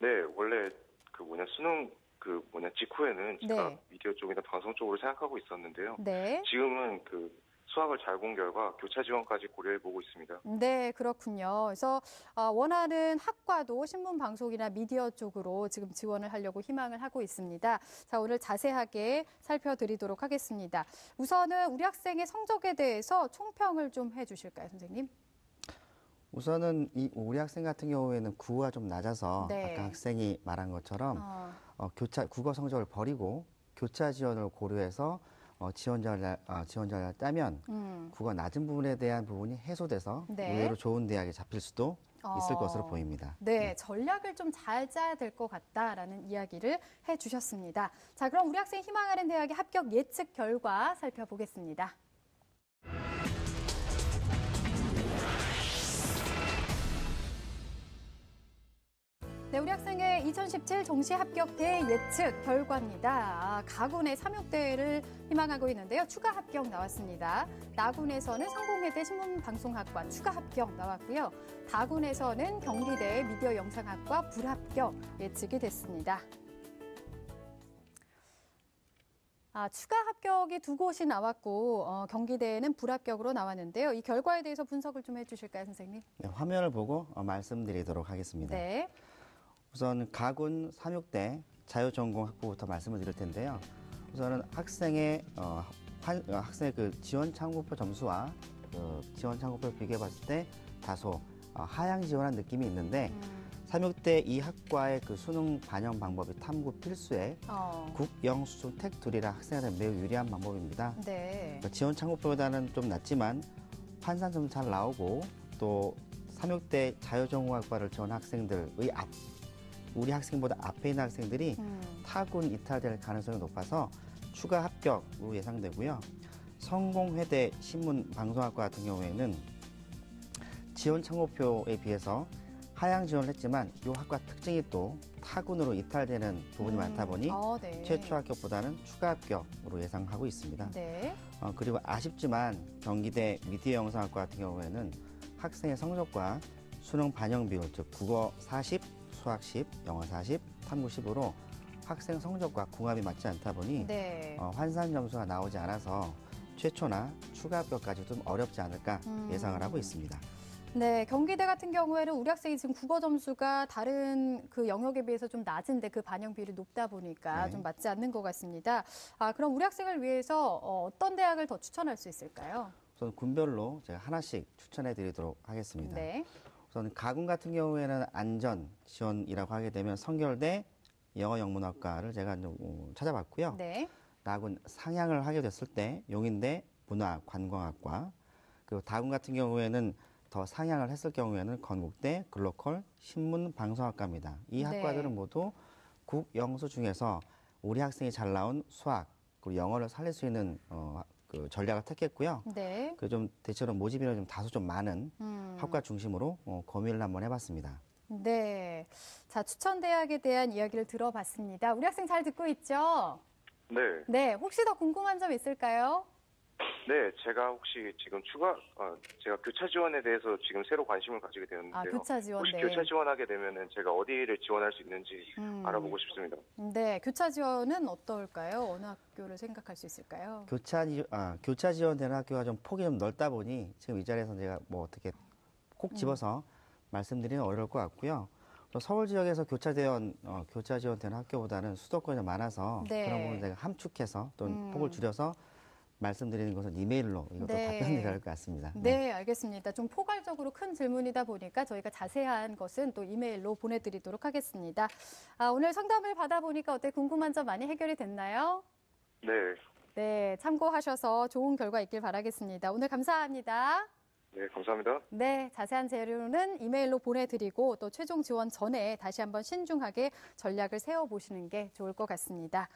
네, 원래 그 뭐냐, 수능 그 뭐냐, 직후에는 제가 네. 미디어 쪽이나 방송 쪽으로 생각하고 있었는데요. 네. 지금은 그 수학을 잘 본 결과 교차 지원까지 고려해 보고 있습니다. 네, 그렇군요. 그래서 어, 원하는 학과도 신문 방송이나 미디어 쪽으로 지금 지원을 하려고 희망을 하고 있습니다. 자, 오늘 자세하게 살펴드리도록 하겠습니다. 우선은 우리 학생의 성적에 대해서 총평을 좀 해주실까요, 선생님? 우선은 이 우리 학생 같은 경우에는 국어가 좀 낮아서 네. 아까 학생이 말한 것처럼 어. 어, 교차 국어 성적을 버리고 교차 지원을 고려해서 어, 지원자를 어, 지원자를 따면 음. 국어 낮은 부분에 대한 부분이 해소돼서 네. 의외로 좋은 대학에 잡힐 수도 있을 어. 것으로 보입니다. 네, 네. 전략을 좀 잘 짜야 될 것 같다라는 이야기를 해주셨습니다. 자, 그럼 우리 학생 희망하는 대학의 합격 예측 결과 살펴보겠습니다. 네, 우리 학생의 2017 정시 합격 대 예측 결과입니다. 아, 가군의 삼육대를 희망하고 있는데요. 추가 합격 나왔습니다. 나군에서는 성공회대 신문방송학과 추가 합격 나왔고요. 다군에서는 경기대 미디어 영상학과 불합격 예측이 됐습니다. 아, 추가 합격이 두 곳이 나왔고 어, 경기대에는 불합격으로 나왔는데요. 이 결과에 대해서 분석을 좀 해주실까요, 선생님? 네, 화면을 보고 어, 말씀드리도록 하겠습니다. 네. 우선 가군 삼육대 자유전공 학부부터 말씀을 드릴 텐데요. 우선은 학생의 어, 한, 어, 학생의 그 지원 참고표 점수와 그 지원 참고표를 비교해 봤을 때 다소 어, 하향 지원한 느낌이 있는데 음. 삼육대 이 학과의 그 수능 반영 방법이 탐구 필수에 어. 국영 수능 택 둘이라 학생한테 매우 유리한 방법입니다. 네. 그러니까 지원 참고표보다는 좀 낮지만 환산점 잘 나오고 또 삼육대 자유전공학과를 지원 학생들의 앞 우리 학생보다 앞에 있는 학생들이 음. 타군 이탈될 가능성이 높아서 추가 합격으로 예상되고요. 성공회대 신문 방송학과 같은 경우에는 지원 참고표에 비해서 하향 지원을 했지만 이 학과 특징이 또 타군으로 이탈되는 부분이 음. 많다 보니 어, 네. 최초 합격보다는 추가 합격으로 예상하고 있습니다. 네. 어, 그리고 아쉽지만 경기대 미디어 영상학과 같은 경우에는 학생의 성적과 수능 반영 비율, 즉 국어 40, 수학 10, 영어 40, 탐구 10으로 학생 성적과 궁합이 맞지 않다 보니 네. 어, 환산 점수가 나오지 않아서 최초나 추가 합격까지 좀 어렵지 않을까 음. 예상을 하고 있습니다. 네, 경기대 같은 경우에는 우리 학생이 지금 국어 점수가 다른 그 영역에 비해서 좀 낮은데 그 반영 비율이 높다 보니까 네. 좀 맞지 않는 것 같습니다. 아, 그럼 우리 학생을 위해서 어, 어떤 대학을 더 추천할 수 있을까요? 우선 군별로 제가 하나씩 추천해 드리도록 하겠습니다. 네. 우선 가군 같은 경우에는 안전 지원이라고 하게 되면 성결대 영어 영문학과를 제가 좀 어, 찾아봤고요. 네. 나군 상향을 하게 됐을 때 용인대 문화 관광학과 그리고 다군 같은 경우에는 더 상향을 했을 경우에는 건국대 글로컬 신문 방송학과입니다. 이 네. 학과들은 모두 국영수 중에서 우리 학생이 잘 나온 수학 그리고 영어를 살릴 수 있는 어, 그 전략을 택했고요. 네. 그 좀 대체로 모집인원 좀 다소 좀 많은 음. 학과 중심으로 어, 고민을 한번 해봤습니다. 네. 자, 추천 대학에 대한 이야기를 들어봤습니다. 우리 학생 잘 듣고 있죠? 네. 네. 혹시 더 궁금한 점 있을까요? 네, 제가 혹시 지금 추가, 어, 제가 교차 지원에 대해서 지금 새로 관심을 가지게 되었는데요. 아, 교차 지원. 혹시 네. 교차 지원하게 되면은 제가 어디를 지원할 수 있는지 음. 알아보고 싶습니다. 네, 교차 지원은 어떨까요? 어느 학교를 생각할 수 있을까요? 교차, 아, 교차 지원되는 학교가 좀 폭이 좀 넓다 보니 지금 이 자리에서 제가 뭐 어떻게 콕 집어서 음. 말씀드리는 어려울 것 같고요. 서울 지역에서 교차 지원, 어, 교차 지원되는 학교보다는 수도권이 많아서 네. 그런 부분을 제가 함축해서 또 음. 폭을 줄여서 말씀드리는 것은 이메일로 이것도 네. 답변 드려야 할 것 같습니다. 네. 네. 알겠습니다. 좀 포괄적으로 큰 질문이다 보니까 저희가 자세한 것은 또 이메일로 보내드리도록 하겠습니다. 아, 오늘 상담을 받아보니까 어때 궁금한 점 많이 해결이 됐나요? 네. 네, 참고하셔서 좋은 결과 있길 바라겠습니다. 오늘 감사합니다. 네, 감사합니다. 네, 자세한 자료는 이메일로 보내드리고 또 최종 지원 전에 다시 한번 신중하게 전략을 세워보시는 게 좋을 것 같습니다.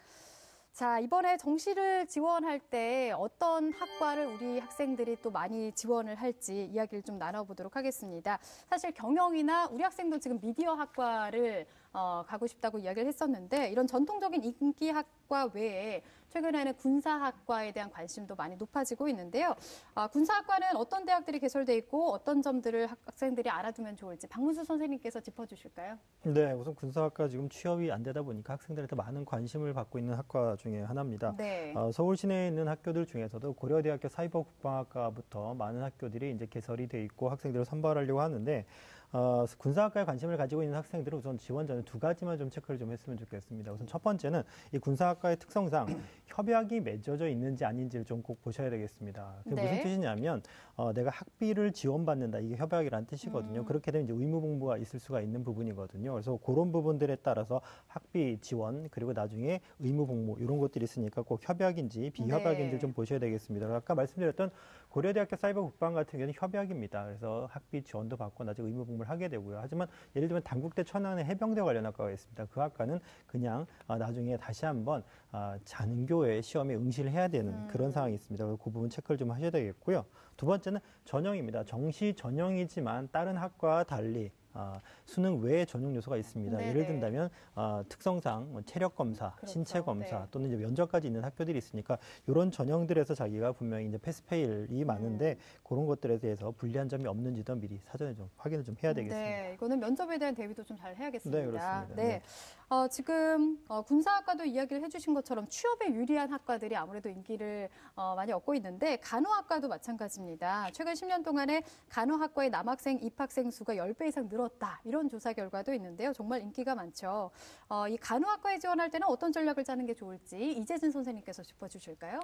자, 이번에 정시를 지원할 때 어떤 학과를 우리 학생들이 또 많이 지원을 할지 이야기를 좀 나눠보도록 하겠습니다. 사실 경영이나 우리 학생도 지금 미디어 학과를 어, 가고 싶다고 이야기를 했었는데 이런 전통적인 인기학과 외에 최근에는 군사학과에 대한 관심도 많이 높아지고 있는데요. 아, 군사학과는 어떤 대학들이 개설돼 있고 어떤 점들을 학생들이 알아두면 좋을지 박문수 선생님께서 짚어주실까요? 네, 우선 군사학과 지금 취업이 안 되다 보니까 학생들한테 많은 관심을 받고 있는 학과 중에 하나입니다. 네. 어, 서울 시내에 있는 학교들 중에서도 고려대학교 사이버 국방학과부터 많은 학교들이 이제 개설이 돼 있고 학생들을 선발하려고 하는데 어, 군사학과에 관심을 가지고 있는 학생들은 우선 지원 전에 두 가지만 좀 체크를 좀 했으면 좋겠습니다. 우선 첫 번째는 이 군사학과의 특성상 협약이 맺어져 있는지 아닌지를 좀 꼭 보셔야 되겠습니다. 그게 네. 무슨 뜻이냐면 어, 내가 학비를 지원받는다 이게 협약이란 뜻이거든요. 음. 그렇게 되면 이제 의무복무가 있을 수가 있는 부분이거든요. 그래서 그런 부분들에 따라서 학비 지원 그리고 나중에 의무복무 이런 것들이 있으니까 꼭 협약인지 비협약인지 네. 좀 보셔야 되겠습니다. 아까 말씀드렸던 고려대학교 사이버 국방 같은 경우는 협약입니다. 그래서 학비 지원도 받고 나중에 의무 복무를 하게 되고요. 하지만 예를 들면 당국대 천안에 해병대 관련 학과가 있습니다. 그 학과는 그냥 어, 나중에 다시 한번 어, 잔교의 시험에 응시를 해야 되는 음. 그런 상황이 있습니다. 그 부분 체크를 좀 하셔야 되겠고요. 두 번째는 전형입니다. 정시 전형이지만 다른 학과와 달리 어, 수능 외에 전용 요소가 있습니다. 네네. 예를 든다면 어, 특성상 뭐 체력 검사, 그렇죠. 신체 검사 네. 또는 이제 면접까지 있는 학교들이 있으니까 이런 전형들에서 자기가 분명히 이제 패스페일이 음. 많은데 그런 것들에 대해서 불리한 점이 없는지도 미리 사전에 좀 확인을 좀 해야 네, 되겠습니다. 네, 이거는 면접에 대한 대비도 좀 잘 해야겠습니다. 네, 그렇습니다. 네. 네. 어, 지금 어, 군사학과도 이야기를 해주신 것처럼 취업에 유리한 학과들이 아무래도 인기를 어, 많이 얻고 있는데 간호학과도 마찬가지입니다. 최근 10년 동안에 간호학과의 남학생 입학생 수가 10배 이상 늘었다. 이런 조사 결과도 있는데요. 정말 인기가 많죠. 어, 이 간호학과에 지원할 때는 어떤 전략을 짜는 게 좋을지 이재진 선생님께서 짚어주실까요?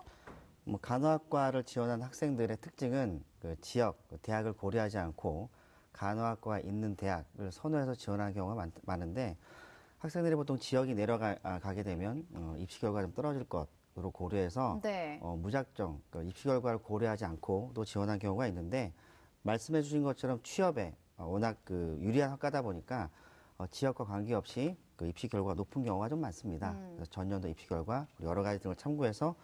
뭐 간호학과를 지원한 학생들의 특징은 그 지역, 그 대학을 고려하지 않고 간호학과가 있는 대학을 선호해서 지원하는 경우가 많, 많은데 학생들이 보통 지역이 내려가게 아, 되면 어, 입시 결과가 좀 떨어질 것으로 고려해서 네. 어, 무작정 그 입시 결과를 고려하지 않고 또 지원한 경우가 있는데 말씀해 주신 것처럼 취업에 어, 워낙 그 유리한 학과다 보니까 어, 지역과 관계없이 그 입시 결과가 높은 경우가 좀 많습니다. 음. 그래서 전년도 입시 결과 여러 가지 등을 참고해서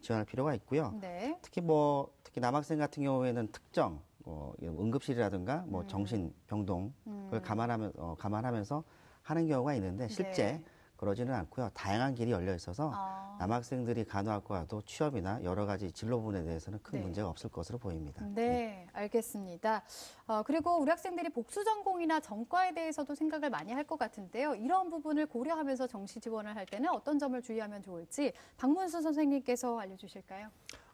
지원할 필요가 있고요. 네. 특히 뭐 특히 남학생 같은 경우에는 특정 어, 응급실이라든가 뭐 음. 정신병동을 음. 감안하면 어, 감안하면서 하는 경우가 있는데 실제 네. 그러지는 않고요. 다양한 길이 열려 있어서 아. 남학생들이 간호학과도 취업이나 여러 가지 진로 부분에 대해서는 큰 네. 문제가 없을 것으로 보입니다. 네, 네. 알겠습니다. 어, 그리고 우리 학생들이 복수 전공이나 전과에 대해서도 생각을 많이 할 것 같은데요. 이런 부분을 고려하면서 정시 지원을 할 때는 어떤 점을 주의하면 좋을지 박문수 선생님께서 알려주실까요?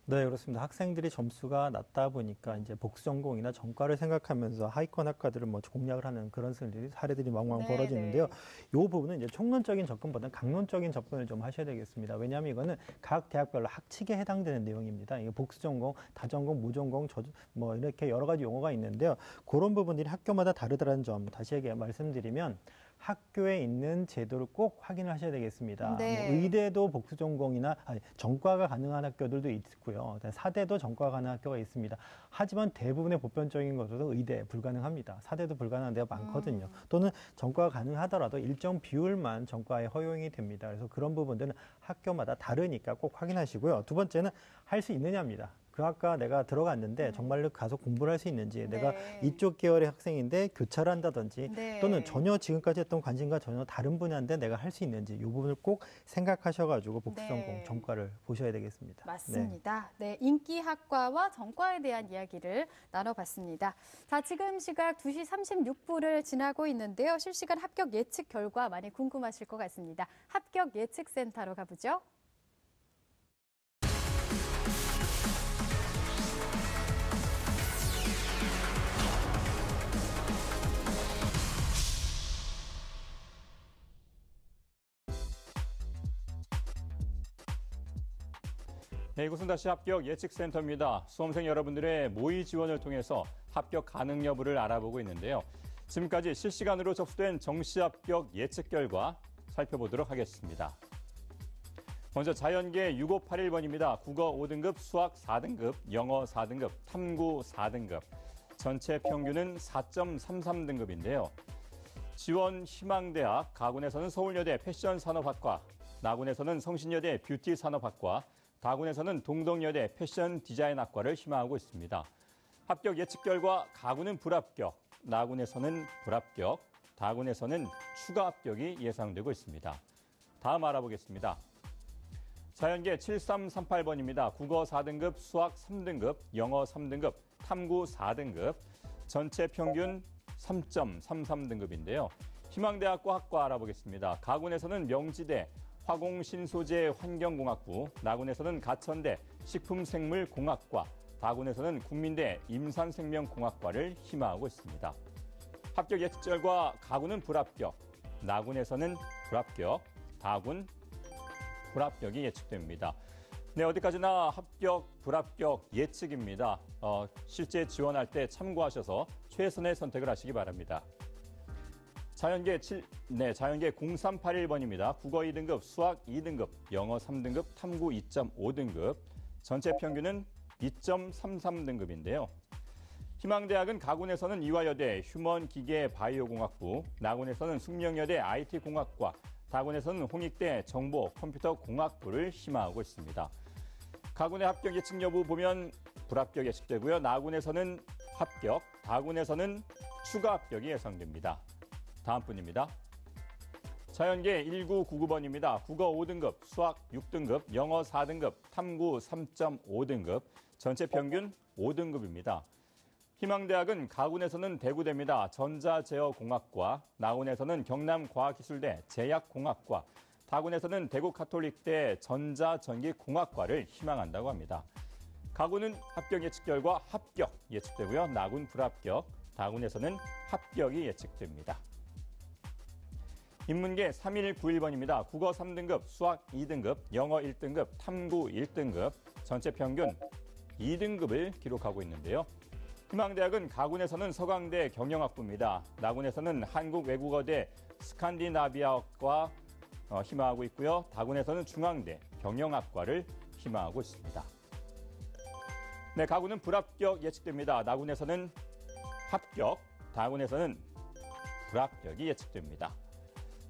네, 그렇습니다. 학생들이 점수가 낮다 보니까 이제 복수 전공이나 전과를 생각하면서 하위권 학과들을 뭐 공략을 하는 그런 사례들이 왕왕 네, 벌어지는데요. 네. 이 부분은 이제 총론적인 접근보다는 강론적인 접근을 좀 하셔야 되겠습니다. 왜냐하면 이거는 각 대학별로 학칙에 해당되는 내용입니다. 이게 복수 전공, 다전공, 무전공, 저, 뭐 이렇게 여러 가지 용어가 있는데요. 그런 부분들이 학교마다 다르다는 점 다시 얘기 말씀드리면 학교에 있는 제도를 꼭 확인을 하셔야 되겠습니다. 네. 뭐 의대도 복수 전공이나 아니, 전과가 가능한 학교들도 있고요. 사대도 전과가 가능한 학교가 있습니다. 하지만 대부분의 보편적인 것으로 의대 불가능합니다. 사대도 불가능한 데가 많거든요. 음. 또는 전과가 가능하더라도 일정 비율만 전과에 허용이 됩니다. 그래서 그런 부분들은 학교마다 다르니까 꼭 확인하시고요. 두 번째는 할 수 있느냐입니다. 그 학과 내가 들어갔는데 음. 정말로 가서 공부를 할 수 있는지 네. 내가 이쪽 계열의 학생인데 교차를 한다든지 네. 또는 전혀 지금까지 했던 관심과 전혀 다른 분야인데 내가 할 수 있는지 이 부분을 꼭 생각하셔가지고 복수전공 네. 전과를 보셔야 되겠습니다. 맞습니다. 네. 네. 인기 학과와 전과에 대한 이야기를 나눠봤습니다. 자, 지금 시각 2시 36분을 지나고 있는데요. 실시간 합격 예측 결과 많이 궁금하실 것 같습니다. 합격 예측센터로 가보죠. 네, 이곳은 다시 합격 예측센터입니다. 수험생 여러분들의 모의 지원을 통해서 합격 가능 여부를 알아보고 있는데요. 지금까지 실시간으로 접수된 정시 합격 예측 결과 살펴보도록 하겠습니다. 먼저 자연계 6581번입니다. 국어 5등급, 수학 4등급, 영어 4등급, 탐구 4등급. 전체 평균은 4.33등급인데요. 지원 희망대학, 가군에서는 서울여대 패션산업학과, 나군에서는 성신여대 뷰티산업학과, 가군에서는 동덕여대 패션 디자인 학과를 희망하고 있습니다. 합격 예측 결과 가군은 불합격, 나군에서는 불합격, 다군에서는 추가 합격이 예상되고 있습니다. 다음 알아보겠습니다. 자연계 7338번입니다. 국어 4등급, 수학 3등급, 영어 3등급, 탐구 4등급, 전체 평균 3.33등급인데요. 희망대학과 학과 알아보겠습니다. 가군에서는 명지대, 화공신소재 환경공학부, 나군에서는 가천대 식품생물공학과, 다군에서는 국민대 임산생명공학과를 희망하고 있습니다. 합격 예측 결과 가군은 불합격, 나군에서는 불합격, 다군 불합격이 예측됩니다. 네, 어디까지나 합격, 불합격 예측입니다. 어, 실제 지원할 때 참고하셔서 최선의 선택을 하시기 바랍니다. 자연계 7, 네, 자연계 0381번입니다. 국어 2등급, 수학 2등급, 영어 3등급, 탐구 2.5등급. 전체 평균은 2.33등급인데요. 희망대학은 가군에서는 이화여대 휴먼 기계 바이오공학부, 나군에서는 숙명여대 IT공학과, 다군에서는 홍익대 정보 컴퓨터 공학부를 희망하고 있습니다. 가군의 합격 예측 여부 보면 불합격 예측되고요. 나군에서는 합격, 다군에서는 추가 합격이 예상됩니다. 다음 분입니다. 자연계 1999번입니다. 국어 5등급, 수학 6등급, 영어 4등급, 탐구 3.5등급, 전체 평균 5등급입니다. 희망대학은 가군에서는 대구대입니다. 전자제어공학과, 나군에서는 경남과학기술대 제약공학과, 다군에서는 대구카톨릭대 전자전기공학과를 희망한다고 합니다. 가군은 합격 예측 결과 합격 예측되고요. 나군 불합격, 다군에서는 합격이 예측됩니다. 인문계 3191번입니다. 국어 3등급, 수학 2등급, 영어 1등급, 탐구 1등급, 전체 평균 2등급을 기록하고 있는데요. 희망대학은 가군에서는 서강대 경영학부입니다. 나군에서는 한국외국어대 스칸디나비아과 어, 희망하고 있고요. 다군에서는 중앙대 경영학과를 희망하고 있습니다. 네, 가군은 불합격 예측됩니다. 나군에서는 합격, 다군에서는 불합격이 예측됩니다.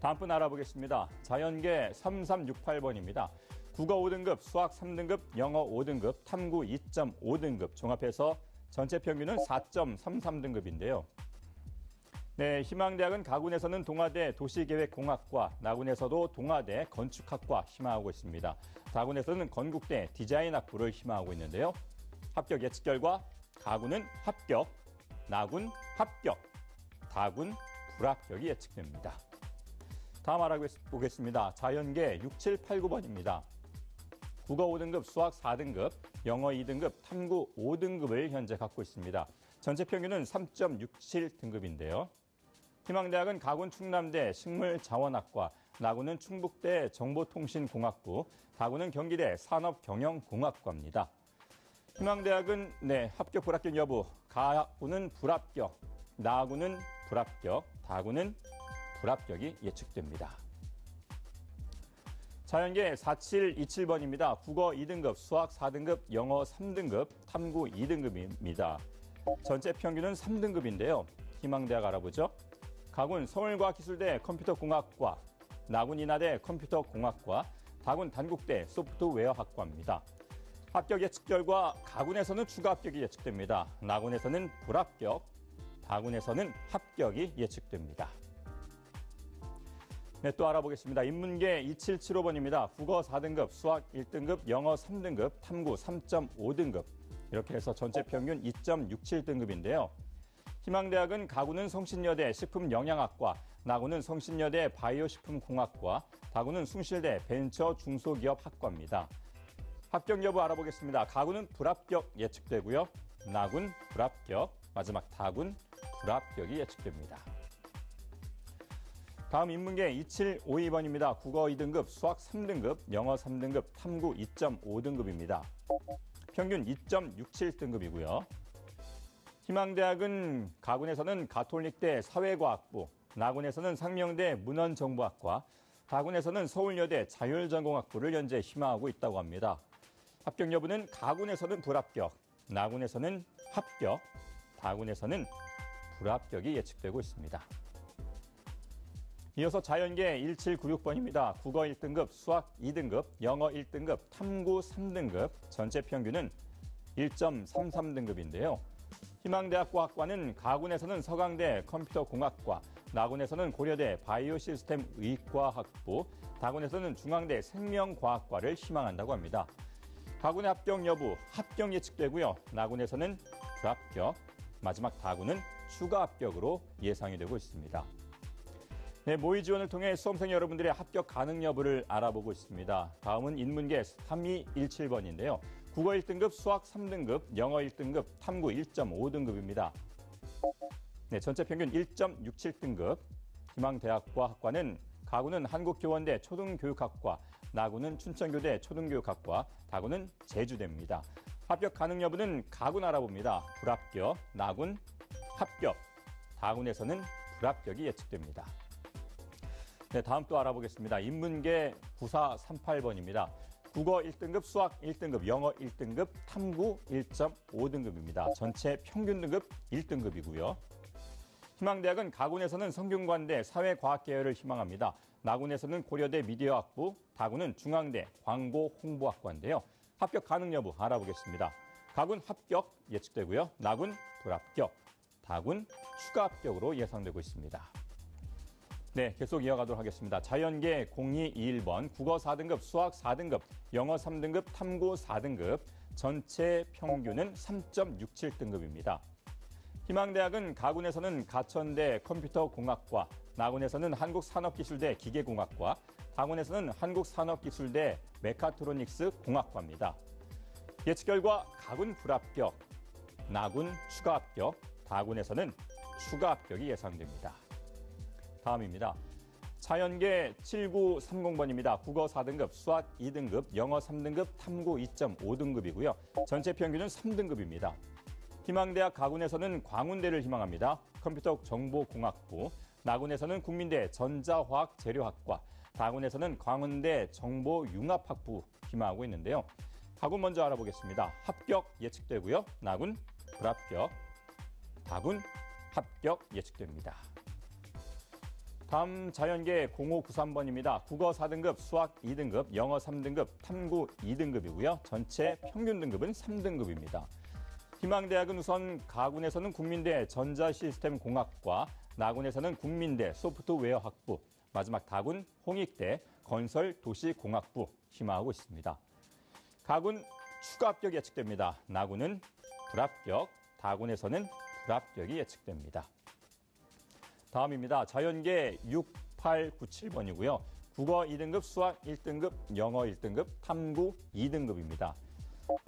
다음 분 알아보겠습니다. 자연계 3368번입니다. 국어 5등급, 수학 3등급, 영어 5등급, 탐구 2.5등급 종합해서 전체 평균은 4.33등급인데요. 네, 희망대학은 가군에서는 동아대 도시계획공학과, 나군에서도 동아대 건축학과 희망하고 있습니다. 다군에서는 건국대 디자인학부를 희망하고 있는데요. 합격 예측 결과 가군은 합격, 나군 합격, 다군 불합격이 예측됩니다. 다음 알아보겠습니다. 자연계 6789번입니다. 국어 5등급, 수학 4등급, 영어 2등급, 탐구 5등급을 현재 갖고 있습니다. 전체 평균은 3.67등급인데요. 희망대학은 가군 충남대 식물자원학과, 나군은 충북대 정보통신공학부, 다군은 경기대 산업경영공학과입니다. 희망대학은 네 합격 불합격 여부, 가군은 불합격, 나군은 불합격, 다군은 불합격이 예측됩니다. 자연계 4727번입니다. 국어 2등급, 수학 4등급, 영어 3등급, 탐구 2등급입니다. 전체 평균은 3등급인데요. 희망대학 알아보죠. 가군 서울과학기술대 컴퓨터공학과, 나군 인하대 컴퓨터공학과, 다군 단국대 소프트웨어학과입니다. 합격 예측 결과 가군에서는 추가 합격이 예측됩니다. 나군에서는 불합격, 다군에서는 합격이 예측됩니다. 네, 또 알아보겠습니다. 인문계 2775번입니다. 국어 4등급, 수학 1등급, 영어 3등급, 탐구 3.5등급. 이렇게 해서 전체 평균 2.67등급인데요. 희망대학은 가구는 성신여대 식품영양학과, 나구는 성신여대 바이오식품공학과, 다구는 숭실대 벤처 중소기업학과입니다. 합격 여부 알아보겠습니다. 가구는 불합격 예측되고요. 나군 불합격, 마지막 다군 불합격이 예측됩니다. 다음 인문계 2752번입니다. 국어 2등급, 수학 3등급, 영어 3등급, 탐구 2.5등급입니다. 평균 2.67등급이고요. 희망대학은 가군에서는 가톨릭대 사회과학부, 나군에서는 상명대 문헌정보학과, 다군에서는 서울여대 자율전공학부를 현재 희망하고 있다고 합니다. 합격 여부는 가군에서는 불합격, 나군에서는 합격, 다군에서는 불합격이 예측되고 있습니다. 이어서 자연계 1796번입니다. 국어 1등급, 수학 2등급, 영어 1등급, 탐구 3등급, 전체 평균은 1.33등급인데요. 희망대학과학과는 가군에서는 서강대 컴퓨터공학과, 나군에서는 고려대 바이오시스템 의과학부, 다군에서는 중앙대 생명과학과를 희망한다고 합니다. 가군의 합격 여부, 합격 예측되고요. 나군에서는 불합격, 마지막 다군은 추가 합격으로 예상이 되고 있습니다. 네, 모의 지원을 통해 수험생 여러분들의 합격 가능 여부를 알아보고 있습니다. 다음은 인문계 3217번인데요. 국어 1등급, 수학 3등급, 영어 1등급, 탐구 1.5등급입니다. 네, 전체 평균 1.67등급. 희망대학과 학과는 가구는 한국교원대 초등교육학과, 나구는 춘천교대 초등교육학과, 다구는 제주대입니다. 합격 가능 여부는 가군 알아봅니다. 불합격, 나군, 합격, 다군에서는 불합격이 예측됩니다. 네, 다음 또 알아보겠습니다. 인문계 9438번입니다. 국어 1등급, 수학 1등급, 영어 1등급, 탐구 1.5등급입니다. 전체 평균 등급 1등급이고요. 희망대학은 가군에서는 성균관대 사회과학계열을 희망합니다. 나군에서는 고려대 미디어학부, 다군은 중앙대 광고홍보학과인데요. 합격 가능 여부 알아보겠습니다. 가군 합격 예측되고요. 나군 불합격, 다군 추가 합격으로 예상되고 있습니다. 네, 계속 이어가도록 하겠습니다. 자연계 0221번, 국어 4등급, 수학 4등급, 영어 3등급, 탐구 4등급, 전체 평균은 3.67등급입니다. 희망대학은 가군에서는 가천대 컴퓨터공학과, 나군에서는 한국산업기술대 기계공학과, 다군에서는 한국산업기술대 메카트로닉스 공학과입니다. 예측 결과 가군 불합격, 나군 추가 합격, 다군에서는 추가 합격이 예상됩니다. 다음입니다. 자연계 7930번입니다. 국어 4등급, 수학 2등급, 영어 3등급, 탐구 2.5등급이고요. 전체 평균은 3등급입니다. 희망대학 가군에서는 광운대를 희망합니다. 컴퓨터 정보공학부, 나군에서는 국민대 전자화학 재료학과, 다군에서는 광운대 정보융합학부 희망하고 있는데요. 가군 먼저 알아보겠습니다. 합격 예측되고요. 나군 불합격, 다군 합격 예측됩니다. 다음 자연계 0593번입니다. 국어 4등급, 수학 2등급, 영어 3등급, 탐구 2등급이고요. 전체 평균 등급은 3등급입니다. 희망대학은 우선 가군에서는 국민대 전자시스템공학과, 나군에서는 국민대 소프트웨어학부, 마지막 다군 홍익대 건설도시공학부 희망하고 있습니다. 가군 추가 합격 예측됩니다. 나군은 불합격, 다군에서는 불합격이 예측됩니다. 다음입니다. 자연계 6897번이고요. 국어 2등급, 수학 1등급, 영어 1등급, 탐구 2등급입니다.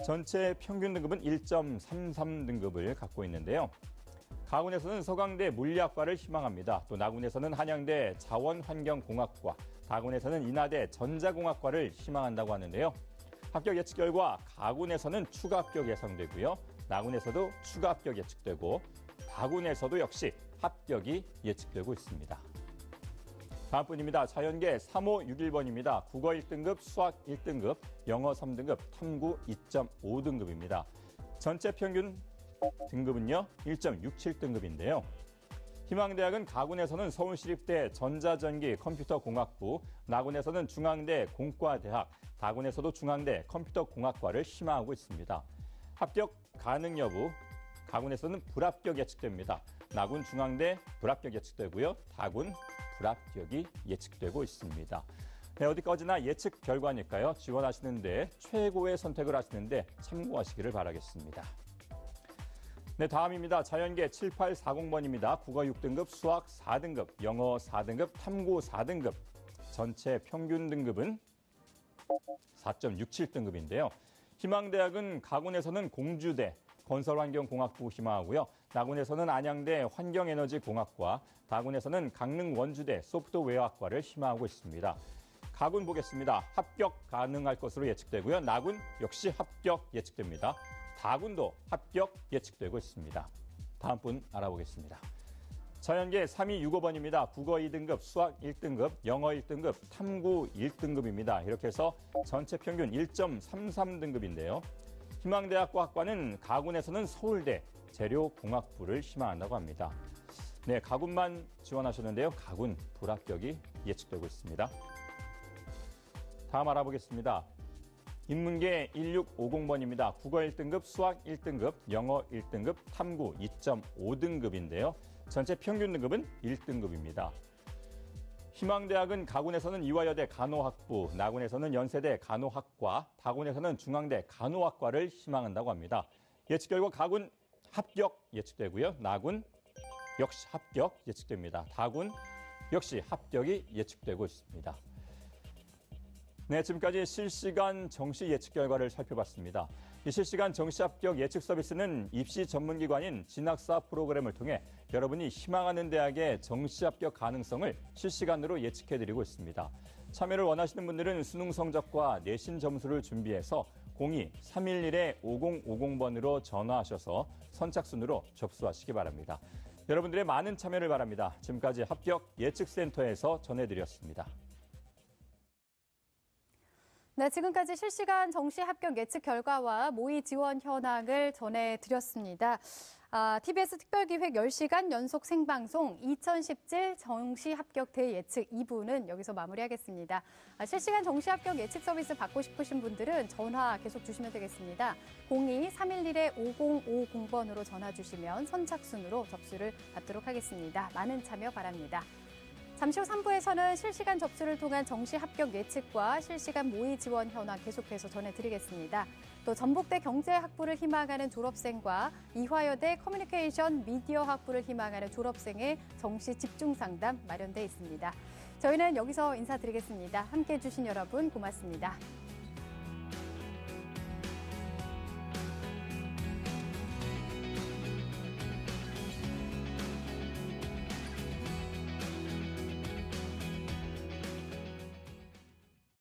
전체 평균 등급은 1.33등급을 갖고 있는데요. 가군에서는 서강대 물리학과를 희망합니다. 또 나군에서는 한양대 자원환경공학과, 다군에서는 인하대 전자공학과를 희망한다고 하는데요. 합격 예측 결과 가군에서는 추가 합격 예상되고요. 나군에서도 추가 합격 예측되고 다군에서도 역시 합격이 예측되고 있습니다. 다음 분입니다. 자연계 3561번입니다. 국어 1등급, 수학 1등급, 영어 3등급, 탐구 2.5등급입니다. 전체 평균 등급은요, 1.67등급인데요. 희망대학은 가군에서는 서울시립대 전자전기 컴퓨터공학부, 나군에서는 중앙대 공과대학, 다군에서도 중앙대 컴퓨터공학과를 희망하고 있습니다. 합격 가능 여부, 가군에서는 불합격 예측됩니다. 나군 중앙대 불합격 예측되고요. 다군 불합격이 예측되고 있습니다. 네, 어디까지나 예측 결과니까요. 지원하시는데 최고의 선택을 하시는데 참고하시기를 바라겠습니다. 네, 다음입니다. 자연계 7840번입니다. 국어 6등급, 수학 4등급, 영어 4등급, 탐구 4등급. 전체 평균 등급은 4.67등급인데요. 희망대학은 가군에서는 공주대, 건설환경공학부 희망하고요. 나군에서는 안양대 환경에너지공학과, 다군에서는 강릉 원주대 소프트웨어학과를 희망하고 있습니다. 가군 보겠습니다. 합격 가능할 것으로 예측되고요. 나군 역시 합격 예측됩니다. 다군도 합격 예측되고 있습니다. 다음 분 알아보겠습니다. 자연계 3265번입니다. 국어 2등급, 수학 1등급, 영어 1등급, 탐구 1등급입니다. 이렇게 해서 전체 평균 1.33등급인데요. 희망대학과 학과는 가군에서는 서울대 재료 공학부를 희망한다고 합니다. 네, 가군만 지원하셨는데요. 가군 불합격이 예측되고 있습니다. 다음 알아보겠습니다. 인문계 1650번입니다. 국어 1등급, 수학 1등급, 영어 1등급, 탐구 2.5등급인데요. 전체 평균 등급은 1등급입니다. 희망대학은 가군에서는 이화여대 간호학부, 나군에서는 연세대 간호학과, 다군에서는 중앙대 간호학과를 희망한다고 합니다. 예측 결과 가군 합격 예측되고요. 나군 역시 합격 예측됩니다. 다군 역시 합격이 예측되고 있습니다. 네, 지금까지 실시간 정시 예측 결과를 살펴봤습니다. 이 실시간 정시 합격 예측 서비스는 입시 전문 기관인 진학사 프로그램을 통해 여러분이 희망하는 대학의 정시 합격 가능성을 실시간으로 예측해 드리고 있습니다. 참여를 원하시는 분들은 수능 성적과 내신 점수를 준비해서 02-311-5050번으로 전화하셔서 선착순으로 접수하시기 바랍니다. 여러분들의 많은 참여를 바랍니다. 지금까지 합격 예측센터에서 전해드렸습니다. 네, 지금까지 실시간 정시 합격 예측 결과와 모의 지원 현황을 전해드렸습니다. 아, TBS 특별기획 10시간 연속 생방송 2017 정시 합격 대 예측 2부는 여기서 마무리하겠습니다. 아, 실시간 정시 합격 예측 서비스 받고 싶으신 분들은 전화 계속 주시면 되겠습니다. 02-311-5050번으로 전화 주시면 선착순으로 접수를 받도록 하겠습니다. 많은 참여 바랍니다. 잠시 후 3부에서는 실시간 접수를 통한 정시 합격 예측과 실시간 모의 지원 현황 계속해서 전해드리겠습니다. 또 전북대 경제학부를 희망하는 졸업생과 이화여대 커뮤니케이션 미디어 학부를 희망하는 졸업생의 정시 집중 상담 마련돼 있습니다. 저희는 여기서 인사드리겠습니다. 함께 해 주신 여러분 고맙습니다.